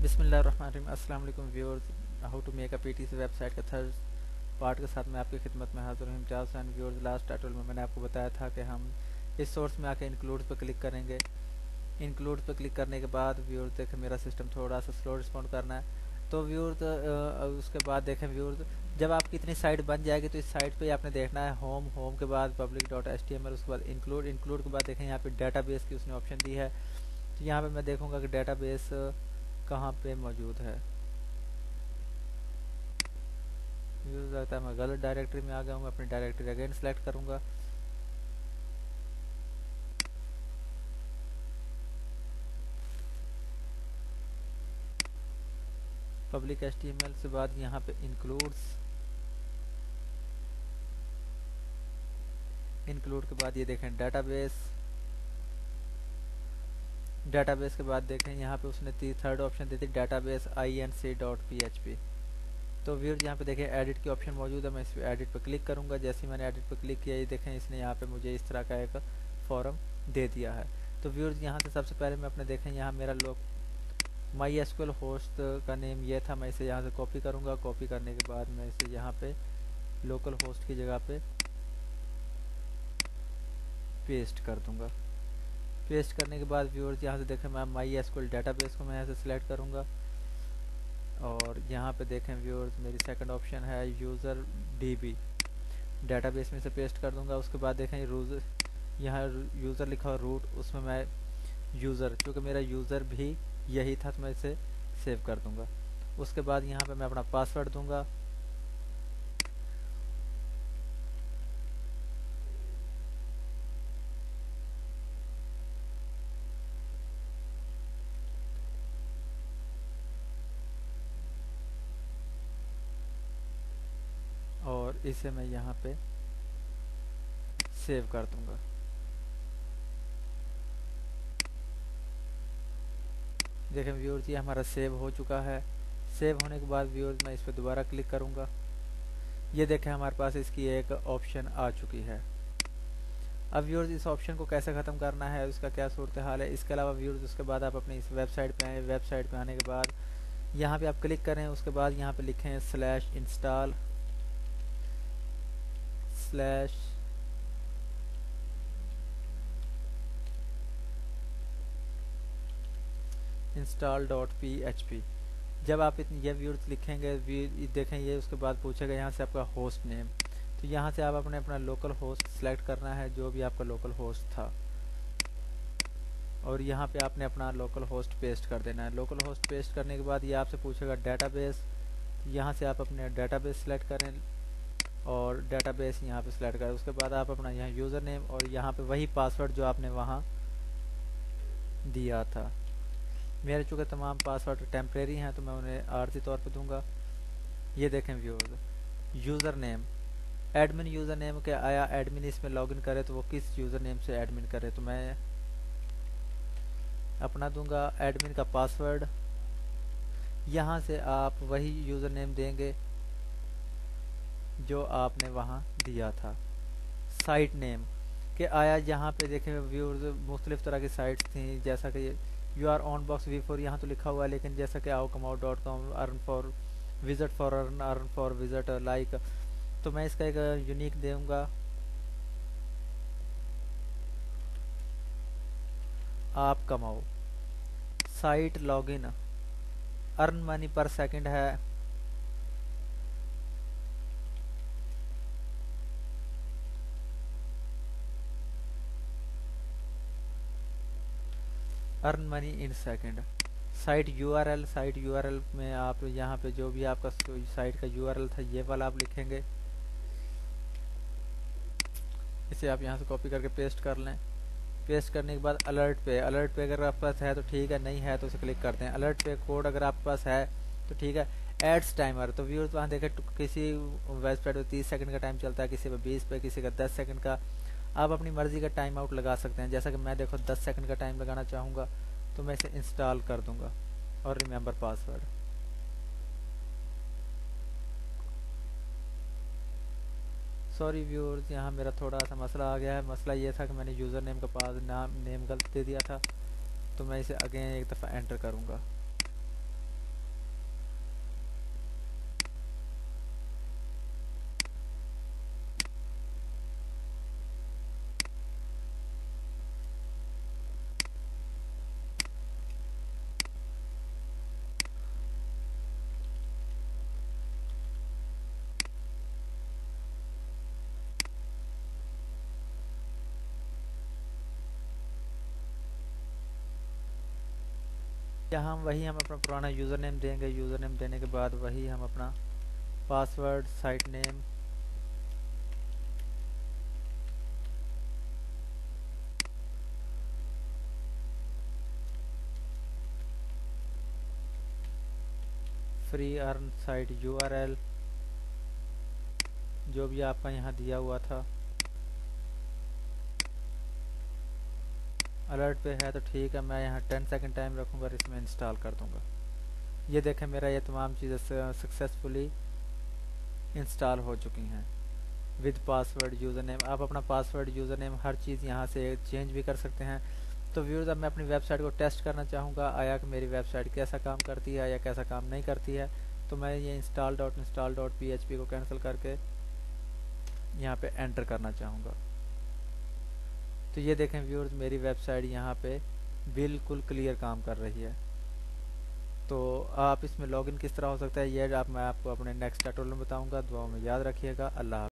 अस्सलाम वालेकुम viewers. How to make a PTC website का थर्ड पार्ट के साथ मैं आपकी खिदमत में हाजिर हूँ। Imtiaz and viewers, last title में मैंने आपको बताया था कि हम इस सोर्स में आके इंक्लूड पर क्लिक करेंगे। इंक्लूड पर क्लिक करने के बाद व्यूअर्स देखें, मेरा सिस्टम थोड़ा सा स्लो रिस्पॉन्ड करना है। तो व्यूअर्स उसके बाद देखें व्यूअर्स, जब आपकी इतनी साइट बन जाएगी तो इस साइट पे आपने देखना है होम होम के बाद public dot S T M L उसके बाद इंक्लूड इंक्लूड के बाद देखें यहाँ पे डाटाबेस की उसने ऑप्शन दी है। तो यहाँ पे मैं देखूँगा कि डाटाबेस कहाँ पे मौजूद है? लगता है मैं गलत डायरेक्टरी में आ गया हूँ, मैं अपनी डायरेक्टरी अगेन सेलेक्ट करूँगा। पब्लिक एच से बाद यहाँ पे इंक्लूड्स इंक्लूड के बाद ये देखें डाटाबेस डाटाबेस के बाद देखें, यहाँ पे उसने थर्ड ऑप्शन दी थी database I N C dot P H P तो व्यूअर्स यहाँ पे देखें एडिट की ऑप्शन मौजूद है, मैं इस एडिट पर क्लिक करूँगा। जैसे ही मैंने एडिट पर क्लिक किया, ये देखें, इसने यहाँ पे मुझे इस तरह का एक फॉर्म दे दिया है। तो व्यूअर्स यहाँ से सबसे पहले मैं अपने देखें, यहाँ मेरा लोग माई एसक्यूएल होस्ट का नेम ये था, मैं इसे यहाँ से कॉपी करूँगा। कॉपी करने के बाद मैं इसे यहाँ पे लोकल होस्ट की जगह पे पेस्ट कर दूँगा। पेस्ट करने के बाद व्यूअर्स यहाँ से देखें, मैं माई एसक्यूएल डेटाबेस को मैं यहाँ से सिलेक्ट करूँगा। और यहाँ पे देखें व्यूअर्स मेरी सेकंड ऑप्शन है यूज़र डीबी डेटाबेस में से पेस्ट कर दूँगा, उसके बाद देखें यूज़र यहाँ यूज़र लिखा हुआ रूट उसमें मैं यूज़र क्योंकि मेरा यूज़र भी यही था तो मैं इसे सेव कर दूँगा। उसके बाद यहाँ पर मैं अपना पासवर्ड दूँगा। इसे मैं यहाँ पे सेव कर दूँगा। देखें व्यूअर्स ये हमारा सेव हो चुका है। सेव होने के बाद व्यूअर्स मैं इस पर दोबारा क्लिक करूँगा। ये देखें हमारे पास इसकी एक ऑप्शन आ चुकी है। अब व्यूअर्स इस ऑप्शन को कैसे ख़त्म करना है, उसका क्या सूरत हाल है? इसके अलावा व्यूअर्स उसके बाद आप अपनी इस वेबसाइट पे आए। वेबसाइट पे आने के बाद यहाँ पे आप क्लिक करें, उसके बाद यहाँ पे लिखें slash install slash install dot P H P जब आप इतनी ये व्यूर्स लिखेंगे देखें ये उसके बाद पूछेगा यहाँ से आपका होस्ट नेम तो यहाँ से आप अपने अपना लोकल होस्ट सेलेक्ट करना है, जो भी आपका लोकल होस्ट था। और यहाँ पे आपने अपना लोकल होस्ट पेस्ट कर देना है। लोकल होस्ट पेस्ट करने के बाद ये आपसे पूछेगा डेटाबेस यहाँ से आप अपने डेटाबेस सेलेक्ट करें। और डेटाबेस यहाँ पे सिलेक्ट करें। उसके बाद आप अपना यहाँ यूज़र नेम और यहाँ पे वही पासवर्ड जो आपने वहाँ दिया था। मेरे चूँकि तमाम पासवर्ड टेम्प्रेरी हैं तो मैं उन्हें आर्जी तौर पे दूँगा। ये देखें viewers user name admin user name के आया एडमिन इसमें लॉगिन करे तो वो किस यूज़र नेम से एडमिन करे? तो मैं अपना दूँगा एडमिन का पासवर्ड यहाँ से आप वही यूज़र नेम देंगे। जो आपने वहाँ दिया था। साइट नेम के आया यहाँ पे देखें व्यूअर्स मुख्तलिफ़ तरह की साइट्स थी, जैसा कि you are on box V four यहाँ तो लिखा हुआ है, लेकिन जैसा कि आओ कमाओ dot com earn for visit for earn earn for visit like तो मैं इसका एक यूनिक दूँगा आप कमाओ। साइट लॉगिन अर्न मनी पर सेकंड है। Earn money in second site URL site URL में आप यहाँ पे जो भी आपका साइट का यूआरएल था, ये वाला आप लिखेंगे। इसे आप यहाँ से कॉपी करके पेस्ट कर लें। पेस्ट करने के बाद अलर्ट पे अलर्ट पे अगर आपके पास है तो ठीक है, नहीं है तो उसे क्लिक करते हैं। अलर्ट पे कोड अगर आपके पास है तो ठीक है। एड्स टाइमर तो व्यूअर्स वहाँ देखें किसी वेबसाइट पर तीस सेकंड का टाइम चलता है, किसी पे बीस पे, किसी का दस सेकंड का। आप अपनी मर्ज़ी का टाइम आउट लगा सकते हैं। जैसा कि मैं देखो 10 सेकंड का टाइम लगाना चाहूँगा तो मैं इसे इंस्टॉल कर दूँगा। और रिमेंबर पासवर्ड सॉरी व्यूअर्स यहाँ मेरा थोड़ा सा मसला आ गया है। मसला ये था कि मैंने यूज़र नेम का पास नाम नेम गलत दे दिया था तो मैं इसे अगेन एक दफ़ा एंटर करूँगा। यहाँ हम वही हम अपना पुराना यूज़र नेम देंगे? यूज़र नेम देने के बाद वही हम अपना password site name free earn site URL जो भी आपका यहाँ दिया हुआ था। अलर्ट पे है तो ठीक है, मैं यहाँ टेन सेकंड टाइम रखूँगा इसमें इंस्टॉल कर दूँगा। ये देखें, मेरा ये तमाम चीज़ें सक्सेसफुली इंस्टॉल हो चुकी हैं। विद पासवर्ड यूज़र नेम आप अपना पासवर्ड यूज़र नेम हर चीज़ यहाँ से चेंज भी कर सकते हैं। तो व्यूज़ अब मैं अपनी वेबसाइट को टेस्ट करना चाहूँगा, आया कि मेरी वेबसाइट कैसा काम करती है या कैसा काम नहीं करती है। तो मैं ये install dot install dot P को कैंसिल करके यहाँ पे एंटर करना चाहूँगा। तो ये देखें व्यूअर्स मेरी वेबसाइट यहाँ पे बिल्कुल क्लियर काम कर रही है। तो आप इसमें लॉगिन किस तरह हो सकता है, ये आप, मैं आपको अपने नेक्स्ट ट्यूटोरियल में बताऊँगा। दुआ में याद रखिएगा। अल्लाह